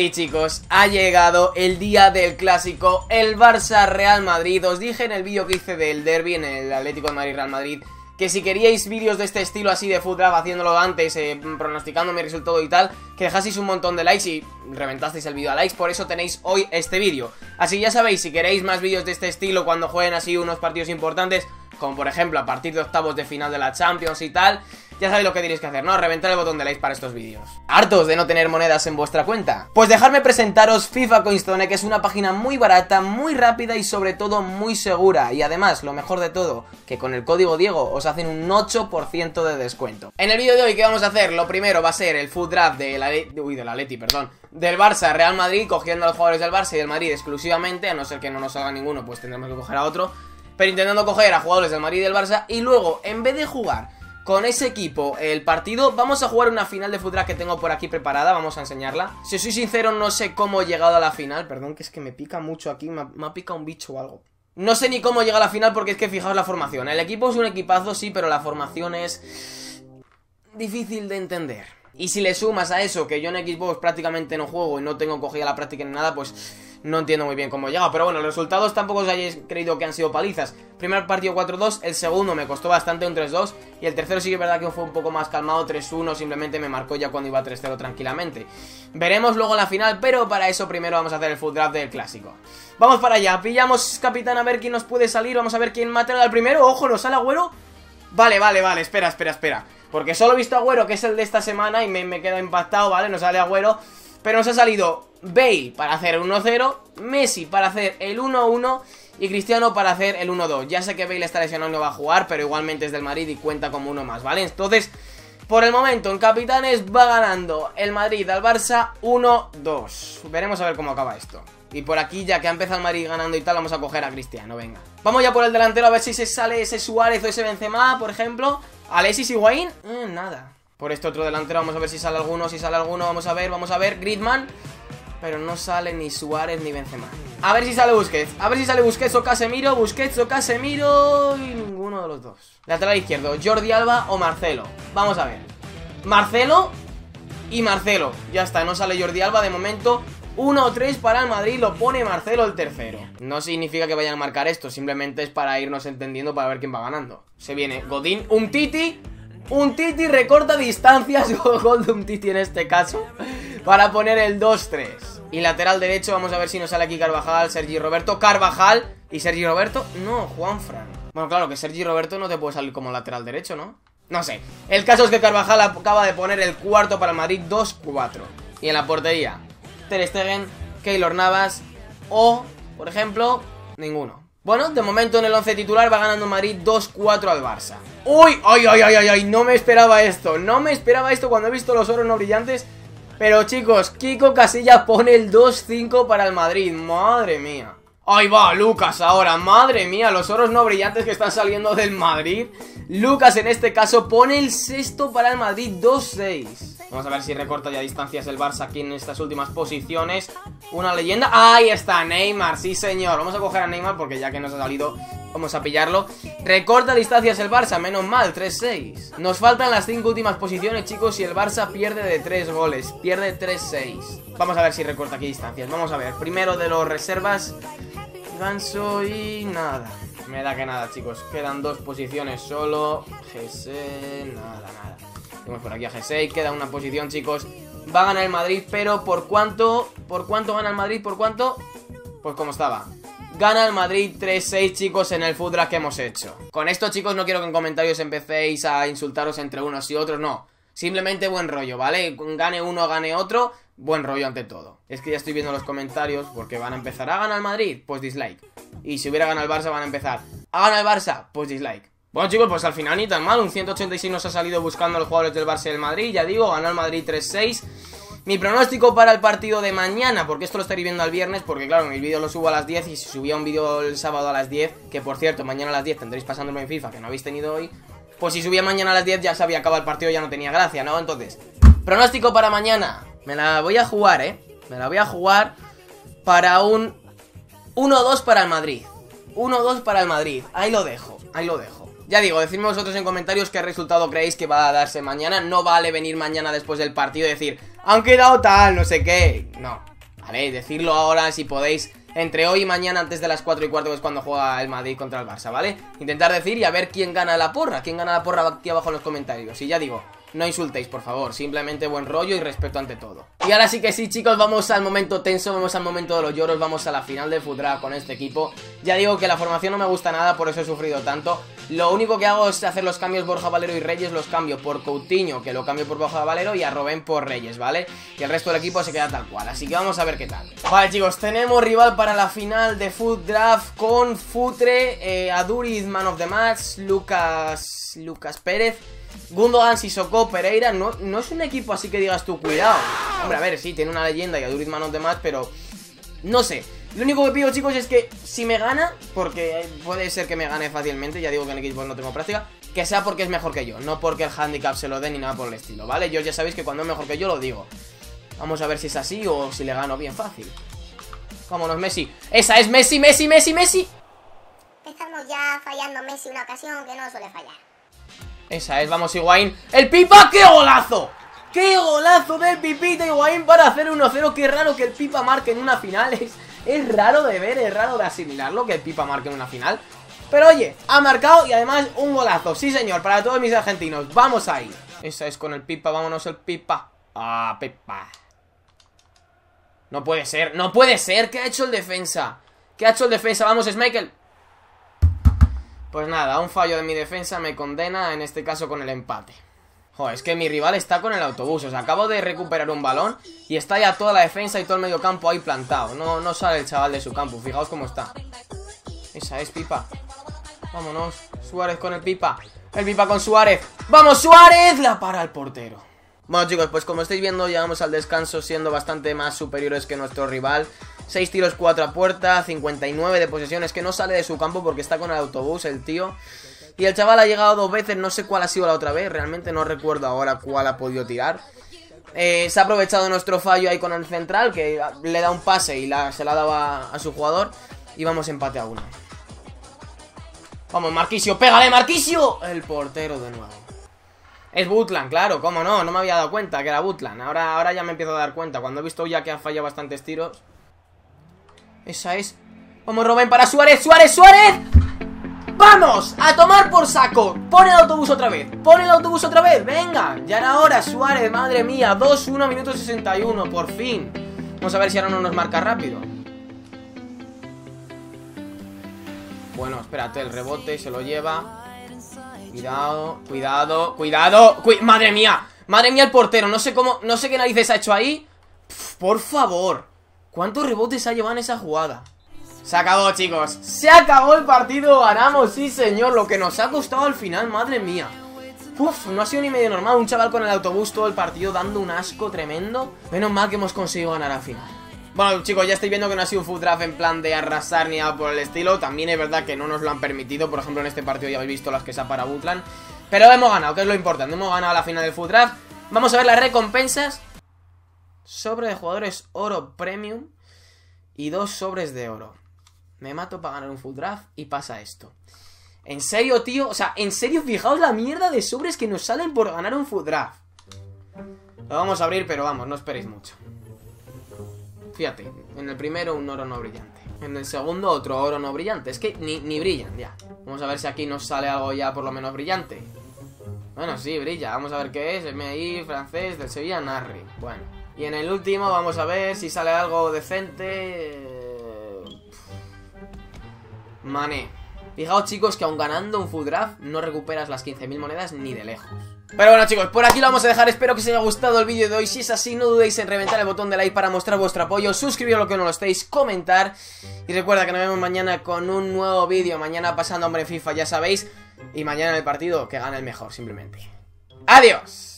Sí chicos, ha llegado el día del clásico, el Barça-Real Madrid Os dije en el vídeo que hice del derby en el Atlético de Madrid-Real Madrid que si queríais vídeos de este estilo así de footrap haciéndolo antes, eh, pronosticando mi resultado y tal, que dejaseis un montón de likes y reventasteis el vídeo a likes, por eso tenéis hoy este vídeo. Así que ya sabéis, si queréis más vídeos de este estilo cuando jueguen así unos partidos importantes, como por ejemplo a partir de octavos de final de la Champions y tal, ya sabéis lo que tenéis que hacer, ¿no? Reventar el botón de like para estos vídeos. ¿Hartos de no tener monedas en vuestra cuenta? Pues dejadme presentaros FIFA Coinstone, que es una página muy barata, muy rápida y sobre todo muy segura. Y además, lo mejor de todo, que con el código Diego os hacen un 8% de descuento. En el vídeo de hoy, ¿qué vamos a hacer? Lo primero va a ser el food draft de la... Uy, perdón. Del Barça Real Madrid, cogiendo a los jugadores del Barça y del Madrid exclusivamente, a no ser que no nos salga ninguno, pues tendremos que coger a otro. Pero intentando coger a jugadores del Madrid y del Barça y luego, en vez de jugar con ese equipo el partido. Vamos a jugar una final de fútbol que tengo por aquí preparada, vamos a enseñarla. Si soy sincero, no sé cómo he llegado a la final. Perdón, que es que me pica mucho aquí, me ha, me picado un bicho o algo. No sé ni cómo llega a la final porque es que fijaos la formación. El equipo es un equipazo, sí, pero la formación es difícil de entender. Y si le sumas a eso que yo en Xbox prácticamente no juego y no tengo cogida la práctica ni nada, pues no entiendo muy bien cómo llega. Pero bueno, los resultados tampoco os hayáis creído que han sido palizas. Primer partido 4-2, el segundo me costó bastante un 3-2 y el tercero sí que es verdad que fue un poco más calmado, 3-1, simplemente me marcó ya cuando iba 3-0 tranquilamente. Veremos luego la final, pero para eso primero vamos a hacer el full draft del clásico. Vamos para allá, pillamos capitán a ver quién nos puede salir, vamos a ver quién mata al primero, ojo, nos sale Agüero. Vale, vale, vale, espera, espera, espera. Porque solo he visto Agüero, que es el de esta semana, y me, me quedo impactado, ¿vale? Nos sale Agüero. Pero nos ha salido Bale para hacer 1-0, Messi para hacer el 1-1 y Cristiano para hacer el 1-2. Ya sé que Bale está lesionado y no va a jugar, pero igualmente es del Madrid y cuenta como uno más, ¿vale? Entonces, por el momento en Capitanes va ganando el Madrid al Barça 1-2. Veremos a ver cómo acaba esto. Y por aquí, ya que ha empezado el Madrid ganando y tal, vamos a coger a Cristiano, venga. Vamos ya por el delantero a ver si se sale ese Suárez o ese Benzema, por ejemplo. Alexis Wayne, eh, nada. Por este otro delantero vamos a ver si sale alguno, si sale alguno, vamos a ver, vamos a ver. Gridman, pero no sale ni Suárez ni Benzema. A ver si sale Busquets, a ver si sale Busquets o Casemiro, Busquets o Casemiro y ninguno de los dos. Lateral izquierdo, Jordi Alba o Marcelo. Vamos a ver. Marcelo y Marcelo. Ya está, no sale Jordi Alba de momento. 1-3 para el Madrid, lo pone Marcelo el tercero. No significa que vayan a marcar esto, simplemente es para irnos entendiendo para ver quién va ganando. Se viene Godín, un Titi, un Titi recorta distancias, gol de un Titi en este caso, para poner el 2-3. Y lateral derecho, vamos a ver si nos sale aquí Carvajal, Sergi Roberto, Carvajal y Sergi Roberto, no, Juanfran. Bueno, claro que Sergi Roberto no te puede salir como lateral derecho, ¿no? No sé. El caso es que Carvajal acaba de poner el cuarto para el Madrid 2-4. Y en la portería, Ter Stegen, Keylor Navas o, por ejemplo, ninguno. Bueno, de momento en el 11 titular va ganando Madrid 2-4 al Barça. ¡Uy! ¡Ay, ay, ay, ay, ay! No me esperaba esto. No me esperaba esto cuando he visto los oros no brillantes. Pero chicos, Kiko Casilla pone el 2-5 para el Madrid. Madre mía. Ahí va, Lucas ahora, madre mía, los oros no brillantes que están saliendo del Madrid Lucas en este caso pone el sexto para el Madrid, 2-6 Vamos a ver si recorta ya distancias el Barça aquí en estas últimas posiciones. Una leyenda, ahí está, Neymar, sí señor. Vamos a coger a Neymar porque ya que nos ha salido Vamos a pillarlo. Recorta distancias el Barça, menos mal, 3-6 Nos faltan las cinco últimas posiciones chicos Y el Barça pierde de 3 goles. Pierde 3-6 Vamos a ver si recorta aquí distancias. Vamos a ver, primero de los reservas Ganso y nada. Me da que nada, chicos. Quedan dos posiciones solo. GC, nada, nada. Tenemos por aquí a GC. Queda una posición, chicos. Va a ganar el Madrid, pero ¿por cuánto? ¿Por cuánto gana el Madrid? ¿Por cuánto? Pues como estaba. Gana el Madrid 3-6, chicos, en el fútbol que hemos hecho. Con esto, chicos, no quiero que en comentarios empecéis a insultaros entre unos y otros, no. Simplemente buen rollo, ¿vale? Gane uno, gane otro buen rollo ante todo. Es que ya estoy viendo los comentarios porque van a empezar a ganar el Madrid, pues dislike. Y si hubiera ganado el Barça van a empezar a ganar el Barça, pues dislike. Bueno chicos, pues al final ni tan mal, un 186 nos ha salido buscando a los jugadores del Barça y del Madrid, ya digo, ganó el Madrid 3-6. Mi pronóstico para el partido de mañana, porque esto lo estaréis viendo el viernes, porque claro, mi vídeo lo subo a las 10 y si subía un vídeo el sábado a las 10, que por cierto, mañana a las 10 tendréis pasándolo en FIFA, que no habéis tenido hoy, pues si subía mañana a las 10 ya se había acabado el partido, ya no tenía gracia, ¿no? Entonces, pronóstico para mañana, me la voy a jugar, ¿eh? Me la voy a jugar para un 1-2 para el Madrid. 1-2 para el Madrid. Ahí lo dejo, ahí lo dejo. Ya digo, decidme vosotros en comentarios qué resultado creéis que va a darse mañana. No vale venir mañana después del partido y decir, han quedado tal, no sé qué. No, Vale, decirlo ahora si podéis entre hoy y mañana antes de las 4 y cuarto que es cuando juega el Madrid contra el Barça, ¿vale? Intentar decir y a ver quién gana la porra, quién gana la porra aquí abajo en los comentarios. Y ya digo, no insultéis, por favor, simplemente buen rollo y respeto ante todo. Y ahora sí que sí, chicos, vamos al momento tenso, vamos al momento de los lloros, vamos a la final de Futra con este equipo. Ya digo que la formación no me gusta nada, por eso he sufrido tanto. Lo único que hago es hacer los cambios Borja Valero y Reyes, los cambio por Coutinho, que lo cambio por Borja Valero, y a Robén por Reyes, ¿vale? Y el resto del equipo se queda tal cual, así que vamos a ver qué tal. Vale, chicos, tenemos rival para la final de Foot Draft con Futre, eh, Aduriz, Man of the Match, Lucas... Lucas Pérez... Gundogan, Sissoko, Pereira no, no es un equipo así que digas tú, cuidado Hombre, a ver, sí, tiene una leyenda y Aduriz Man of the Match, pero... No sé, lo único que pido, chicos, es que si me gana, porque puede ser que me gane fácilmente, ya digo que en equipo no tengo práctica, que sea porque es mejor que yo, no porque el handicap se lo dé ni nada por el estilo, ¿vale? Yo ya sabéis que cuando es mejor que yo lo digo. Vamos a ver si es así o si le gano bien fácil. Vámonos, Messi. ¡Esa es Messi, Messi, Messi, Messi! Estamos ya fallando Messi una ocasión que no suele fallar. Esa es, vamos, Higuaín. ¡El Pipa! ¡Qué golazo! ¡Qué golazo del Pipita Higuaín para hacer 1-0! ¡Qué raro que el Pipa marque en una final! Es raro de ver, es raro de asimilarlo que Pipa marque en una final. Pero oye, ha marcado y además un golazo. Sí, señor, para todos mis argentinos. Vamos ahí. Esa es con el Pipa, vámonos el Pipa. Ah, Pipa. No puede ser, no puede ser. ¿Qué ha hecho el defensa? ¿Qué ha hecho el defensa? Vamos, Michael. Pues nada, un fallo de mi defensa me condena, en este caso con el empate. Joder, es que mi rival está con el autobús. O sea, acabo de recuperar un balón y está ya toda la defensa y todo el medio campo ahí plantado. No, no sale el chaval de su campo. Fijaos cómo está. Esa es Pipa. Vámonos. Suárez con el Pipa. El Pipa con Suárez. ¡Vamos, Suárez! La para el portero. Bueno, chicos, pues como estáis viendo, llegamos al descanso siendo bastante más superiores que nuestro rival. 6 tiros, 4 a puerta, 59 de posesiones, que no sale de su campo porque está con el autobús, el tío. Y el chaval ha llegado dos veces, no sé cuál ha sido la otra vez, realmente no recuerdo ahora cuál ha podido tirar. Eh, se ha aprovechado nuestro fallo ahí con el central, que le da un pase y se la daba a, su jugador. Y vamos empate a uno. Vamos, Marquisio, pégale, Marquisio. El portero de nuevo. Es Butland, claro, cómo no, no me había dado cuenta que era Butland. Ahora, ahora ya me empiezo a dar cuenta. Cuando he visto ya que ha fallado bastantes tiros. Esa es. Vamos, Robén, para Suárez, Suárez, Suárez. ¡Vamos! ¡A tomar por saco! ¡Pon el autobús otra vez! ¡Pon el autobús otra vez! ¡Venga! Ya era hora, Suárez, madre mía 2-1, minuto 61, por fin Vamos a ver si ahora no nos marca rápido Bueno, espérate, el rebote se lo lleva Cuidado, cuidado, cuidado ¡Madre mía! ¡Madre mía el portero! No sé cómo, no sé qué narices ha hecho ahí Por favor ¿Cuántos rebotes ha llevado en esa jugada? Se acabó, chicos. Se acabó el partido. Ganamos, sí, señor. Lo que nos ha costado al final, madre mía. Uf, no ha sido ni medio normal. Un chaval con el autobús todo el partido dando un asco tremendo. Menos mal que hemos conseguido ganar al final. Bueno, chicos, ya estoy viendo que no ha sido un foot draft en plan de arrasar ni nada por el estilo. También es verdad que no nos lo han permitido. Por ejemplo, en este partido ya habéis visto las que se ha para Woodland. Pero hemos ganado, que es lo importante. Hemos ganado la final del foot draft. Vamos a ver las recompensas. Sobre de jugadores oro premium. Y dos sobres de oro me mato para ganar un full draft y pasa esto. En serio, tío, o sea, en serio, fijaos la mierda de sobres que nos salen por ganar un full draft. Lo vamos a abrir, pero vamos, no esperéis mucho. Fíjate, en el primero un oro no brillante. En el segundo otro oro no brillante. Es que ni, ni brillan ya. Vamos a ver si aquí nos sale algo ya por lo menos brillante. Bueno, sí, brilla. Vamos a ver qué es. MI, francés, del Sevilla, Narri. Bueno. Y en el último vamos a ver si sale algo decente. Mané. Fijaos chicos que aun ganando un full draft no recuperas las 15.000 monedas ni de lejos. Pero bueno chicos, por aquí lo vamos a dejar, espero que os haya gustado el vídeo de hoy. Si es así, no dudéis en reventar el botón de like para mostrar vuestro apoyo Suscribiros lo que no lo estéis, comentar. Y recuerda que nos vemos mañana con un nuevo vídeo. Mañana pasando hombre FIFA, ya sabéis. Y mañana en el partido, que gane el mejor, simplemente. Adiós